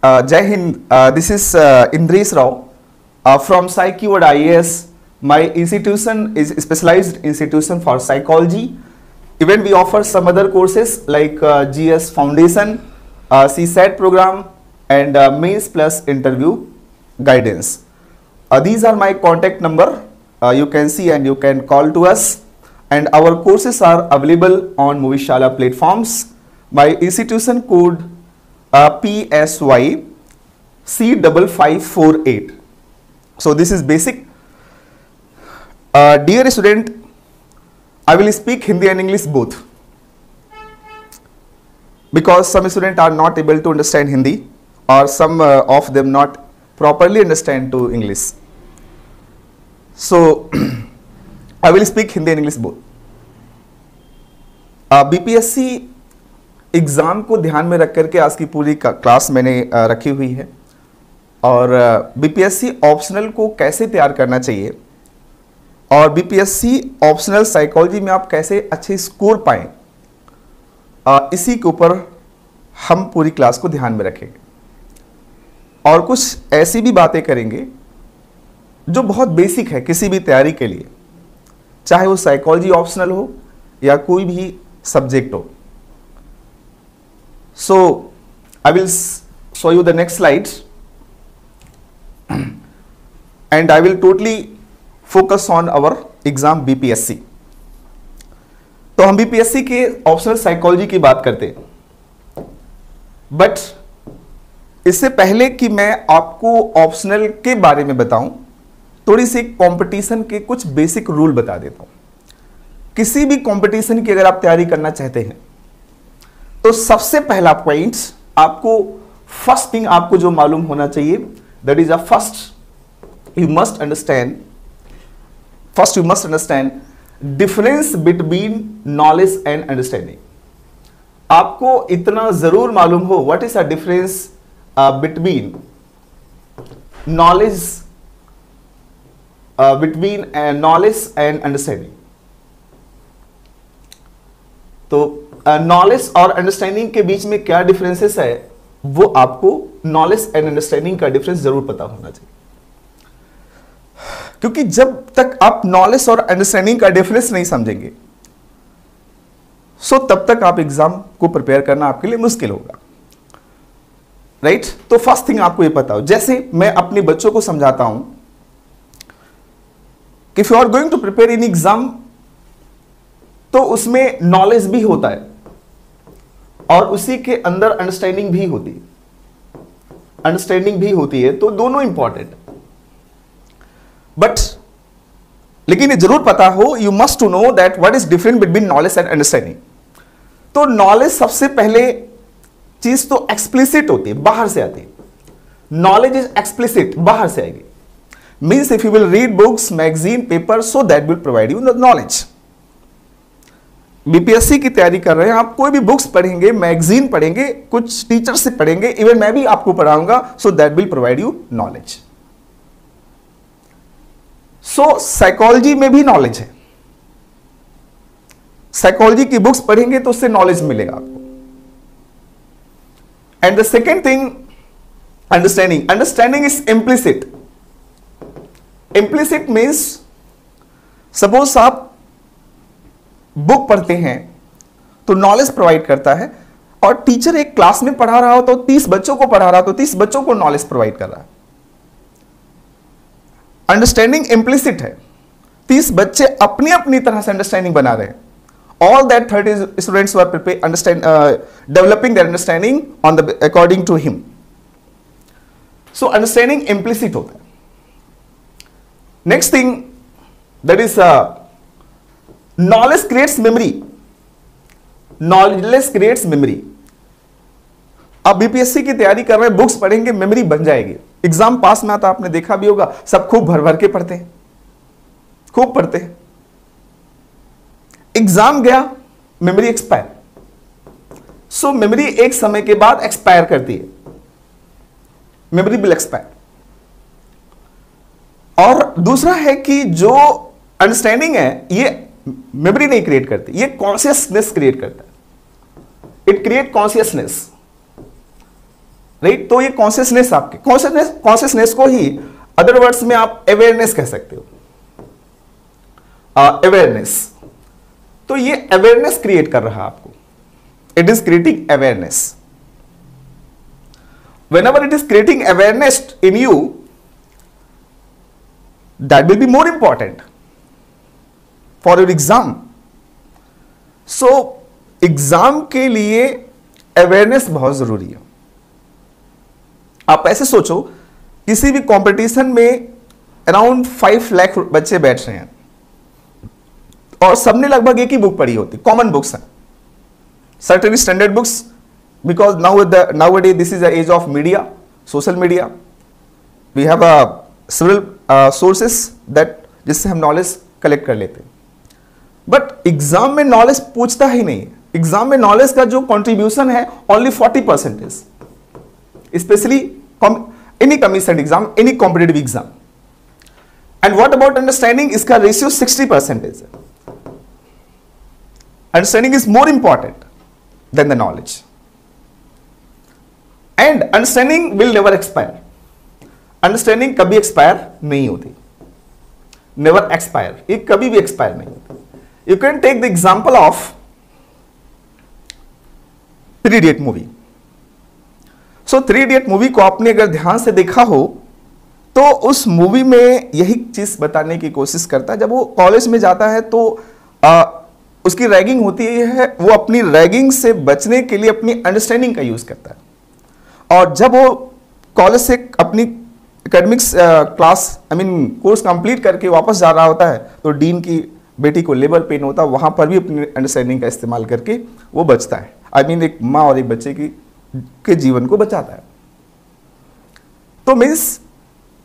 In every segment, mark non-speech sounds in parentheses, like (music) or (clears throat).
Uh, Jai Hind, uh, this is uh, Indresh Rao uh, from PsyQword IAS. My institution is specialized institution for psychology. Even we offer some other courses like uh, GS Foundation, uh, CSAT program, and uh, Mains Plus interview guidance. These are my contact number. You can see and you can call to us. And our courses are available on Movishala platforms. My institution code uh, PSY C5548. So this is basic. Uh, dear student, I will speak Hindi and English both because some students are not able to understand Hindi or some uh, of them not properly understand to English. So (clears throat) I will speak Hindi and English both. Uh, BPSC exam को ध्यान में रख करके आज की पूरी class मैंने रखी हुई है। और बीपीएससी ऑप्शनल को कैसे तैयार करना चाहिए? और बीपीएससी ऑप्शनल साइकोलॉजी में आप कैसे अच्छे स्कोर पाएँ? इसी के ऊपर हम पूरी क्लास को ध्यान में रखेंगे। और कुछ ऐसी भी बातें करेंगे जो बहुत बेसिक है किसी भी तैयारी के लिए। चाहे वो साइकोलॉजी ऑप्शनल हो या कोई भी सब्जेक्ट हो। So I will show you the next slide and I will totally focus on our exam BPSC तो हम बीपीएससी के ऑप्शनल साइकोलॉजी की बात करते हैं। बट इससे पहले कि मैं आपको ऑप्शनल के बारे में बताऊँ, थोड़ी सी कंपटीशन के कुछ बेसिक रूल बता देता हूँ। किसी भी कंपटीशन की अगर आप तैयारी करना चाहते हैं तो सबसे पहला पॉइंट आपको फ़र्स्ट थिंग आपको जो मालूम होना चाहिए that is a first you must understand first you must understand difference between knowledge and understanding आपको इतना ज़रूर मालूम हो what is a difference between knowledge between knowledge and understanding तो नॉलेज और अंडरस्टैंडिंग के बीच में क्या डिफरेंसेस है, वो आपको नॉलेज एंड अंडरस्टैंडिंग का डिफरेंस ज़रूर पता होना चाहिए। क्योंकि जब तक आप नॉलेज और अंडरस्टैंडिंग का डिफरेंस नहीं समझेंगे सो तब तक आप एग्ज़ाम को प्रिपेयर करना आपके लिए मुश्किल होगा। Right right? तो फ़र्स्ट थिंग आपको ये पता हो, जैसे मैं अपने बच्चों को समझाता हूँ, कि if you are going to prepare in exam तो उसमें नॉलेज भी होता है। और उसी के अंदर अंडरस्टैंडिंग भी होती है। अंडरस्टैंडिंग भी होती है तो दोनों इंपॉर्टेंट बट लेकिन ये ज़रूर पता हो you must to know that what is different between knowledge and understanding तो नॉलेज सबसे पहले चीज़ तो एक्सप्लिसिट होती है, बाहर से आती है। नॉलेज इज़ एक्सप्लिसिट बाहर से आएगी। Means if you will read books magazine paper so that will provide you knowledge BPSC की तैयारी कर रहे हैं। आप कोई भी बुक्स पढ़ेंगे मैगजीन पढ़ेंगे, कुछ टीचर से पढ़ेंगे इवन मैं भी आपको पढ़ाऊँगा so that will provide you knowledge so psychology में भी नॉलेज है। साइकोलॉजी की बुक्स पढ़ेंगे तो उससे नॉलेज मिलेगा आपको। And the second thing understanding understanding is implicit implicit means suppose आप बुक पढ़ते हैं तो नॉलेज प्रोवाइड करता है। और टीचर एक क्लास में पढ़ा रहा हो तो 30 बच्चों को पढ़ा रहा हो तो 30 बच्चों को नॉलेज प्रोवाइड कर रहा है। अंडरस्टैंडिंग इंप्लिसिट है। 30 बच्चे अपनी अपनी तरह से अंडरस्टैंडिंग बना रहे हैं। All that thirty students understand developing the understanding on the according to him so understanding implicit होता है। Next thing that is knowledge creates memory knowledge creates memory आप बीपीएससी की तैयारी कर रहे हैं बुक्स पढ़ेंगे मेमोरी बन जाएगी. एग्ज़ाम पास में आता आपने देखा भी होगा, सब खूब भर भर के पढ़ते हैं. खूब पढ़ते हैं. एग्ज़ाम गया मेमोरी एक्सपायर सो मेमोरी एक समय के बाद एक्सपायर करती है. मेमोरी बिल एक्सपायर और दूसरा है कि जो अंडरस्टैंडिंग है, ये मेमोरी नहीं क्रिएट करती ये कॉन्शियसनेस क्रिएट करता है। इट क्रिएट कॉन्सियसनेस राइट तो ये कॉन्सियसनेस आपके कॉन्सियसनेस कॉन्सियसनेस को ही अदर वर्ड्स में आप अवेयरनेस कह सकते हो। अवेयरनेस uh, तो ये अवेयरनेस क्रिएट कर रहा है आपको। It is creating awareness whenever it is creating awareness in you that will be more important. For your exam. So exam के लिए अवेयरनेस बहुत ज़रूरी है। आप ऐसे सोचो किसी भी कंपटीशन में अराउंड फाइव लाख बच्चे बैठ रहे हैं। और सबने लगभग एक ही बुक पढ़ी होती कॉमन बुक्स हैं। Certain standard books because now nowadays this is the age of media social media. We have a several uh, sources that जिससे हम नॉलेज कलेक्ट कर लेते हैं। बट एग्ज़ाम में नॉलेज पूछता ही नहीं एग्ज़ाम में नॉलेज का जो कंट्रीब्यूशन है only 40 percentage specially any commission exam any competitive exam and what about understanding इसका रेशियो 60 परसेंटेज है understanding is more important than the knowledge and understanding will never expire understanding कभी expire नहीं होती never expire ये कभी भी expire नहीं होती you can take the example of three idiot movie so three idiot movie को आपने अगर ध्यान से देखा हो तो उस मूवी में यही चीज़ बताने की कोशिश करता है। जब वो कॉलेज में जाता है तो आ, उसकी रैगिंग होती है वो अपनी रैगिंग से बचने के लिए अपनी अंडरस्टैंडिंग का यूज़ करता है। और जब वो कॉलेज से अपनी academics class I mean course complete करके वापस जा रहा होता है तो डीन की बेटी को लेबर पेन होता है वहाँ पर भी अपनी अंडरस्टैंडिंग का इस्तेमाल करके वो बचता है। आई I मीन mean, एक माँ और एक बच्चे की के जीवन को बचाता है। तो मीन्स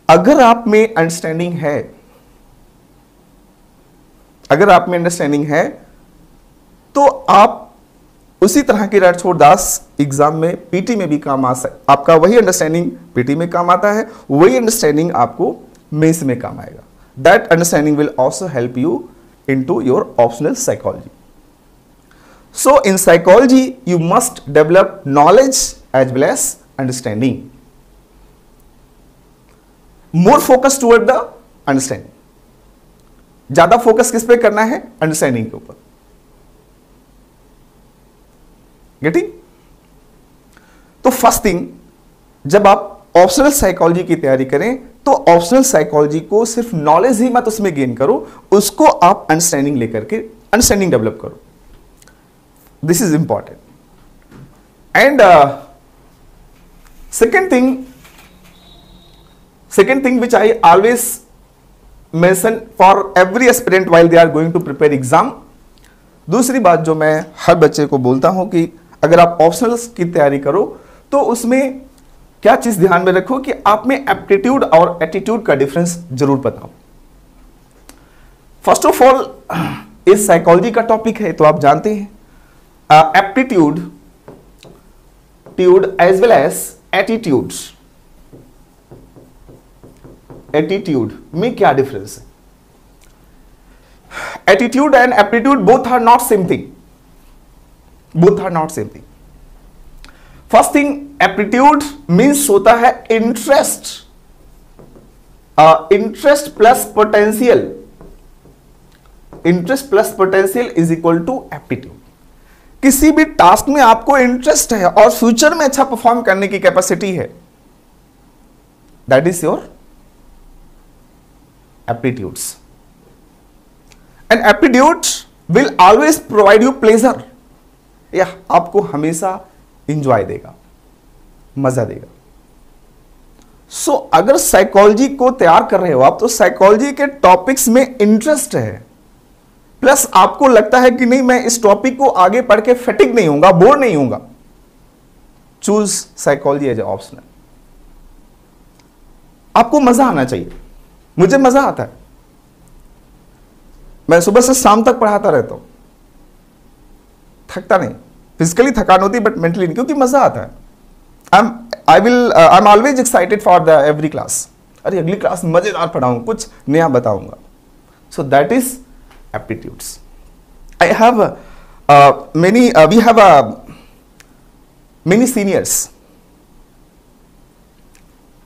अगर आप में अंडरस्टैंडिंग है अगर आप में अंडरस्टैंडिंग है तो आप उसी तरह की रणछोड़ दास एग्ज़ाम में पीटी में भी काम आ सकता आपका वही अंडरस्टैंडिंग पीटी में काम आता है वही अंडरस्टैंडिंग आपको मेंस में काम आएगा। That understanding will also help you to your optional psychology so in psychology you must develop knowledge as well as understanding more focus toward the understanding ज़्यादा फोकस किस पे करना है? अंडरस्टैंडिंग के ऊपर. गेटिंग तो फ़र्स्ट थिंग जब आप ऑप्शनल साइकोलॉजी की तैयारी करें तो ऑप्शनल साइकोलॉजी को सिर्फ़ नॉलेज ही मत उसमें गेन करो, उसको आप अंडरस्टैंडिंग लेकर के अंडरस्टैंडिंग डेवलप करो। This is important and second thing second thing which I always mention for every aspirant while they are going to prepare exam दूसरी बात जो मैं हर बच्चे को बोलता हूँ कि अगर आप ऑप्शनल्स की तैयारी करो तो उसमें क्या चीज़ ध्यान में रखो कि आप में एप्टीट्यूड और एटीट्यूड का डिफरेंस ज़रूर बताओ। फ़र्स्ट ऑफ़ ऑल इस साइकोलॉजी का टॉपिक है तो आप जानते हैं। Aptitude ट्यूड as well as attitude attitude में क्या डिफरेंस है? Attitude and aptitude both are not same thing both are not same thing first thing aptitude means होता है interest interest plus potential interest plus potential is equal to aptitude किसी भी task में आपको interest है और future में अच्छा परफॉर्म करने की कैपेसिटी है. That is your aptitudes and aptitude will always provide you pleasure या आपको हमेशा इंजॉय देगा। मज़ा देगा। सो so, अगर साइकोलॉजी को तैयार कर रहे हो आप तो साइकोलॉजी के टॉपिक्स में इंटरेस्ट है। प्लस आपको लगता है कि नहीं मैं इस टॉपिक को आगे पढ़ के फेटिक नहीं होगा बोर नहीं होगा choose psychology as a optional आपको मज़ा आना चाहिए। मुझे मज़ा आता है। मैं सुबह से शाम तक पढ़ाता रहता हूँ। थकता नहीं। फिजिकली थकान होती है बट मेंटली नहीं, क्योंकि मज़ा आता है। I am I will I am always excited for the every class अरे, अगली क्लास मज़ेदार पढ़ाऊँगा कुछ नया बताऊँगा। So that is aptitudes I have many we have many seniors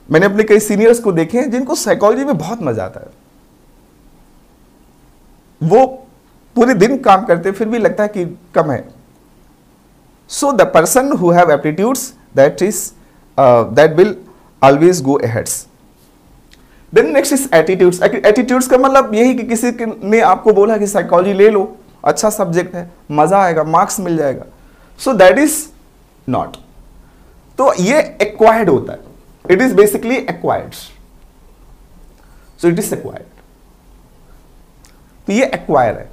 मैंने अपने कई सीनियर्स को देखे हैं, जिनको साइकोलॉजी में बहुत मज़ा आता है। वो पूरे दिन काम करते फिर भी लगता है कि कम है। So the person who have aptitudes that is that will always go aheads then next is attitudes attitudes का मतलब यही कि किसी ने आपको बोला कि साइकोलॉजी ले लो अच्छा सब्जेक्ट है, मज़ा आएगा मार्क्स मिल जाएगा। सो दैट इज़ नॉट तो ये एक्वायर्ड होता है। It is basically acquired so it is acquired तो ये एक्वायर है।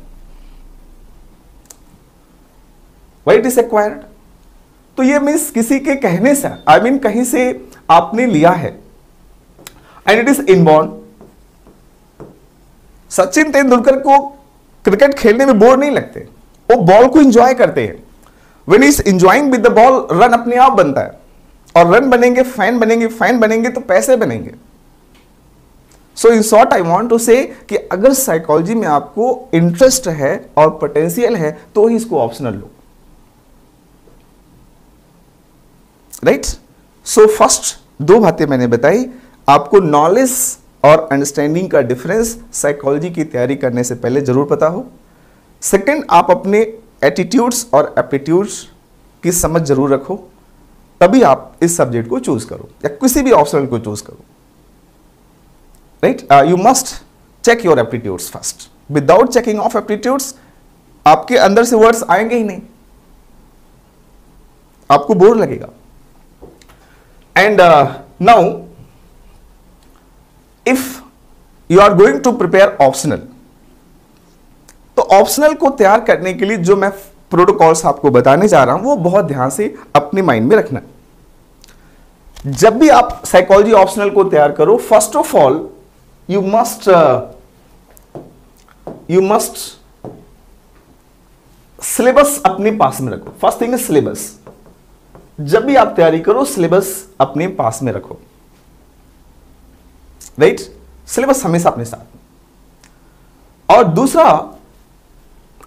वाई इट इज़ एक्वायर्ड तो ये मीन्स किसी के कहने से आई I मीन mean, कहीं से आपने लिया है। And it is inborn Sachin Tendulkar को क्रिकेट खेलने में बोर नहीं लगते। वो बॉल को इंजॉय करते हैं। When is enjoying with the ball run अपने आप बनता है। और रन बनेंगे फ़ैन बनेंगे फ़ैन बनेंगे तो पैसे बनेंगे। So in short I want to say कि अगर साइकोलॉजी में आपको इंटरेस्ट है और पोटेंशियल है तो ही इसको ऑप्शनल लो। राइट सो फ़र्स्ट दो बातें मैंने बताई। आपको नॉलेज और अंडरस्टैंडिंग का डिफरेंस साइकोलॉजी की तैयारी करने से पहले ज़रूर पता हो। सेकंड आप अपने एटीट्यूड्स और एप्टीट्यूड्स की समझ ज़रूर रखो। तभी आप इस सब्जेक्ट को चूज़ करो, या किसी भी ऑप्शन को चूज़ करो। Right you must check your aptitudes first without checking of aptitudes आपके अंदर से वर्ड्स आएँगे ही नहीं। आपको बोर लगेगा। And now if you are going to prepare optional तो ऑप्शनल को तैयार करने के लिए जो मैं प्रोटोकॉल्स आपको बताने जा रहा हूँ, वो बहुत ध्यान से अपने माइंड में रखना। जब भी आप साइकोलॉजी ऑप्शनल को तैयार करो first of all you must you must syllabus अपने पास में रखो। फ़र्स्ट थिंग इज़ सिलेबस जब भी आप तैयारी करो सिलेबस अपने पास में रखो। राइट सिलेबस हमेशा अपने साथ। और दूसरा,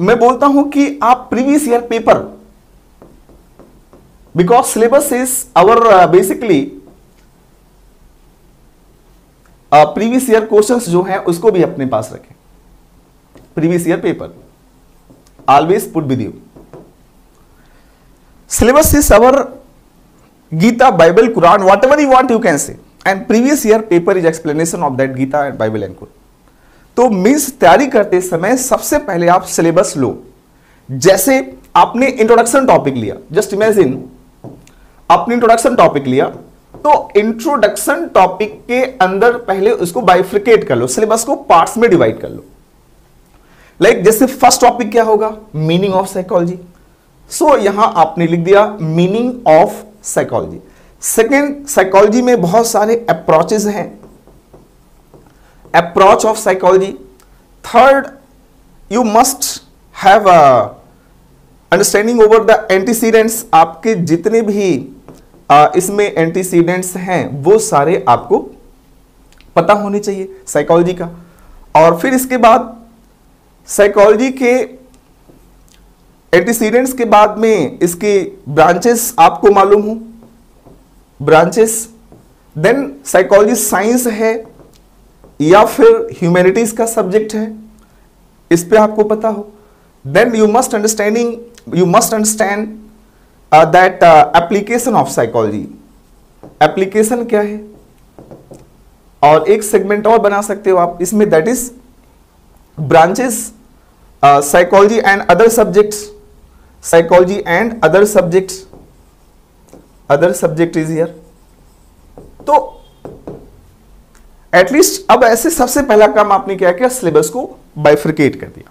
मैं बोलता हूँ कि आप previous year paper because syllabus is our basically previous year questions जो हैं, उसको भी अपने पास रखें। Previous year paper always put with you syllabus is our Bible Quran whatever you want you can say and previous year paper is explanation of that Gita and Bible and Quran तो means तैयारी करते समय सबसे पहले आप syllabus लो। जैसे आपने इंट्रोडक्शन टॉपिक लिया जस्ट इमेजिन आपने इंट्रोडक्शन टॉपिक लिया तो इंट्रोडक्शन टॉपिक के अंदर पहले उसको बाइफ्रिकेट कर लो सिलेबस को पार्ट्स में डिवाइड कर लो। लाइक like, जैसे फ़र्स्ट टॉपिक क्या होगा? मीनिंग ऑफ़ साइकोलॉजी सो यहाँ आपने लिख दिया meaning of psychology second psychology में बहुत सारे अप्रोचेज हैं. Approach of psychology third you must a understanding over the antecedents आपके जितने भी आ, इसमें एंटीसीडेंट्स हैं वो सारे आपको पता होने चाहिए साइकोलॉजी का. और फिर इसके बाद साइकोलॉजी के एंटीसीडेंट्स के बाद में इसके ब्रांचेस आपको मालूम हो? ब्रांचेस देन साइकोलॉजी साइंस है या फिर ह्यूमैनिटीज का सब्जेक्ट है? इस पे आपको पता हो। Then you must understanding you must understand that application of psychology application क्या है? और एक सेगमेंट और बना सकते हो आप। इसमें that is branches psychology and other subjects psychology and other subjects other subject is here तो एटलीस्ट अब ऐसे सबसे पहला काम आपने क्या किया? सिलेबस को बाइफ्रिकेट कर दिया।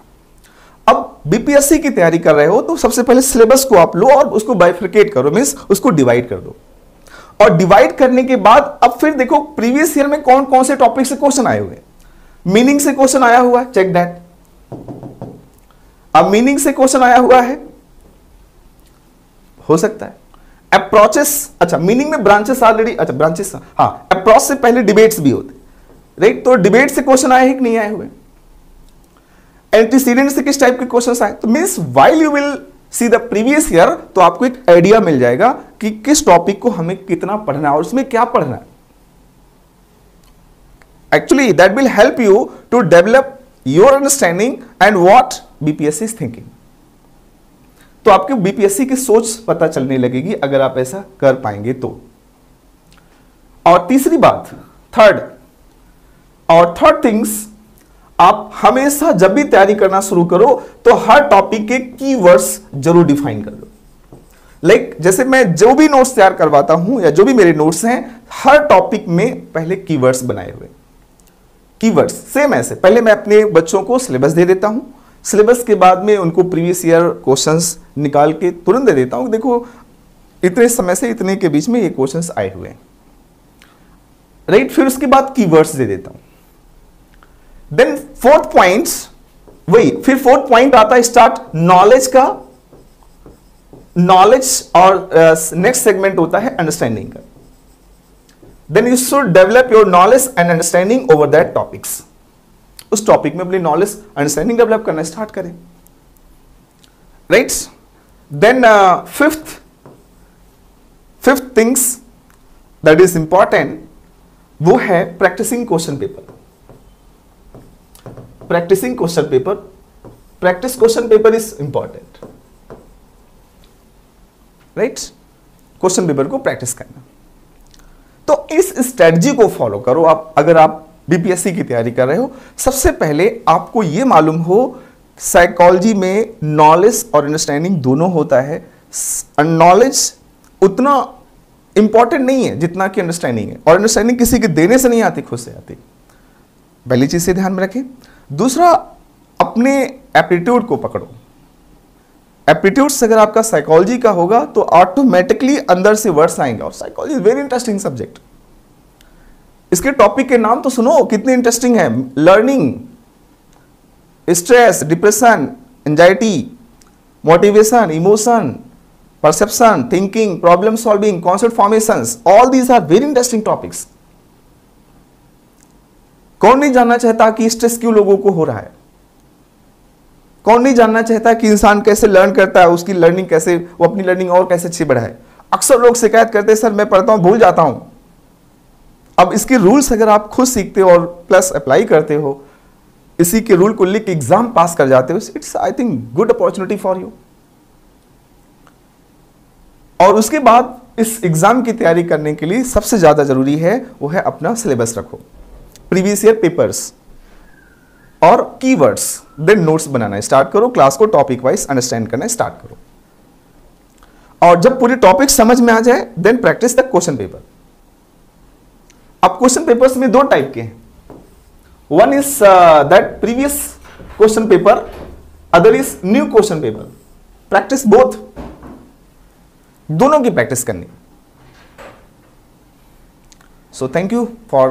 अब बीपीएससी की तैयारी कर रहे हो तो सबसे पहले सिलेबस को आप लो और उसको बाइफ्रिकेट करो मीन्स उसको डिवाइड कर दो। और डिवाइड करने के बाद, अब फिर देखो प्रीवियस ईयर में कौन कौन से टॉपिक से क्वेश्चन आए हुए मीनिंग से क्वेश्चन आया हुआ चेक दैट अब मीनिंग से क्वेश्चन आया हुआ है हो सकता है। अप्रोचेस अच्छा मीनिंग में ब्रांचेस ऑलरेडी अच्छा ब्रांचेस हाँ अप्रोच से पहले डिबेट्स भी होते राइट तो डिबेट से क्वेश्चन आए कि नहीं आए हुए? एंटीसीडेंट से किस टाइप के क्वेश्चन आए? तो means while you will see the previous year तो आपको एक आइडिया मिल जाएगा कि किस टॉपिक को हमें कितना पढ़ना है और उसमें क्या पढ़ना है। Actually, that will help you to develop your understanding and what BPSC is thinking. तो आपके बीपीएससी की सोच पता चलने लगेगी अगर आप ऐसा कर पाएँगे तो। और तीसरी बात थर्ड और थर्ड थिंग्स आप हमेशा जब भी तैयारी करना शुरू करो तो हर टॉपिक के कीवर्ड्स ज़रूर डिफाइन कर लो लाइक like, जैसे मैं जो भी नोट्स तैयार करवाता हूँ या जो भी मेरे नोट्स हैं हर टॉपिक में पहले कीवर्ड्स बनाए हुए। कीवर्ड्स सेम ऐसे। पहले मैं अपने बच्चों को सिलेबस दे देता हूँ सिलेबस के बाद में उनको प्रीवियस ईयर क्वेश्चंस निकाल के तुरंत दे देता हूँ। देखो इतने समय से इतने के बीच में ये क्वेश्चंस आए हुए हैं। राइट फिर उसके बाद कीवर्ड्स दे देता हूँ। देन फोर्थ पॉइंट्स वही फिर फोर्थ पॉइंट आता है स्टार्ट नॉलेज का। नॉलेज और नेक्स्ट uh, सेगमेंट होता है अंडरस्टैंडिंग का। Then you should develop your knowledge and understanding over that topics उस टॉपिक में अपनी नॉलेज अंडरस्टैंडिंग डेवलप करना स्टार्ट करें। Right then fifth fifth things that is important वो है practicing question paper practicing question paper practice question paper is important right question paper को practice करना। तो इस स्ट्रेटजी को फॉलो करो आप, अगर आप बीपीएससी की तैयारी कर रहे हो। सबसे पहले आपको ये मालूम हो साइकोलॉजी में नॉलेज और अंडरस्टैंडिंग दोनों होता है। नॉलेज उतना इंपॉर्टेंट नहीं है जितना कि अंडरस्टैंडिंग है। और अंडरस्टैंडिंग किसी के देने से नहीं आती, खुद से आती। पहली चीज़ से ध्यान में रखें। दूसरा, अपने एप्टीट्यूड को पकड़ो। एप्टीट्यूड्स अगर आपका साइकोलॉजी का होगा तो ऑटोमेटिकली अंदर से वर्ड्स आएँगे। और साइकोलॉजी वेरी इंटरेस्टिंग सब्जेक्ट इसके टॉपिक के नाम तो सुनो, कितने इंटरेस्टिंग है। Learning stress depression anxiety motivation emotion perception thinking problem solving concept formation all these are very interesting topics कौन नहीं जानना चाहता कि स्ट्रेस क्यों लोगों को हो रहा है? कौन नहीं जानना चाहता कि इंसान कैसे लर्न करता है, उसकी लर्निंग कैसे, वो अपनी लर्निंग और कैसे अच्छी बढ़ाए? अक्सर लोग शिकायत करते हैं, सर, मैं पढ़ता हूँ, भूल जाता हूँ। अब इसके रूल्स अगर आप खुद सीखते हो और प्लस अप्लाई करते हो, इसी के रूल को लिख के एग्ज़ाम पास कर जाते हो it's I think good opportunity for you और उसके बाद इस एग्ज़ाम की तैयारी करने के लिए सबसे ज़्यादा ज़रूरी है, वो है अपना सिलेबस रखो। प्रीवियस ईयर पेपर्स और कीवर्ड्स देन नोट्स बनाना स्टार्ट करो क्लास को टॉपिक वाइज अंडरस्टैंड करना स्टार्ट करो। और जब पूरी टॉपिक समझ में आ जाए then practice the question paper अब क्वेश्चन पेपर्स में दो टाइप के one is that previous question paper other is new question paper practice both दोनों की प्रैक्टिस करनी। So thank you for